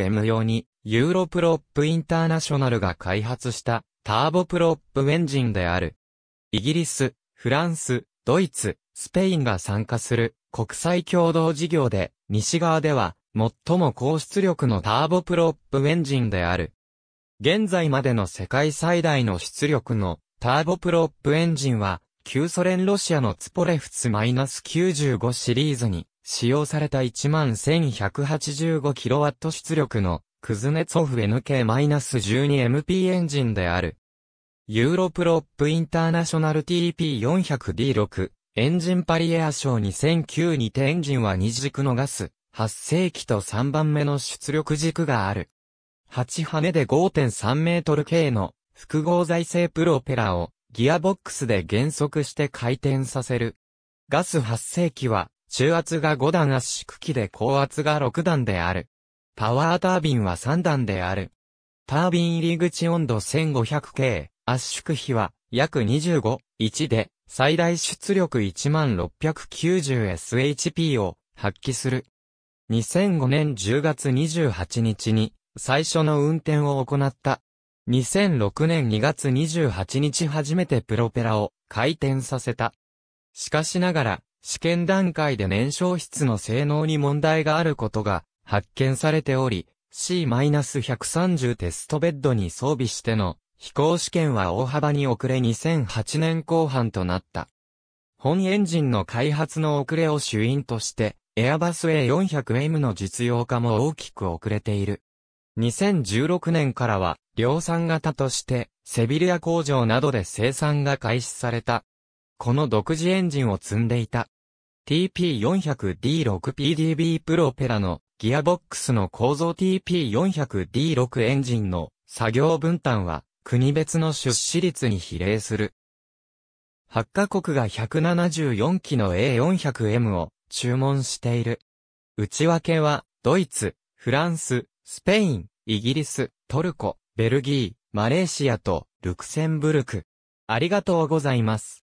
M 用に、ユーロプロップインターナショナルが開発したターボプロップエンジンである。イギリス、フランス、ドイツ、スペインが参加する国際共同事業で、西側では最も高出力のターボプロップエンジンである。現在までの世界最大の出力のターボプロップエンジンは、旧ソ連ロシアのツポレフツ -95 シリーズに使用された 11,185kW 出力のクズネツォフ NK-12MP エンジンである。ユーロプロップインターナショナル TP400D6 エンジンパリエア賞2009にてエンジンは二軸のガス、発生機と3番目の出力軸がある。8羽で5.3メートル径の複合材製プロペラをギアボックスで減速して回転させる。ガス発生機は中圧が5段圧縮機で高圧が6段である。パワータービンは3段である。タービン入り口温度 1500K、圧縮比は約25、1で最大出力 1690shp を発揮する。2005年10月28日に最初の運転を行った。2006年2月28日初めてプロペラを回転させた。しかしながら、試験段階で燃焼室の性能に問題があることが発見されており、C-130 テストベッドに装備しての飛行試験は大幅に遅れ2008年後半となった。本エンジンの開発の遅れを主因として、エアバス A400M の実用化も大きく遅れている。2016年からは量産型としてセビリア工場などで生産が開始された。この独自エンジンを積んでいた TP400D6PDB プロペラのギアボックスの構造 TP400D6 エンジンの作業分担は国別の出資率に比例する。8カ国が174機の A400M を注文している。内訳はドイツ、フランス、スペイン、イギリス、トルコ、ベルギー、マレーシアとルクセンブルク。ありがとうございます。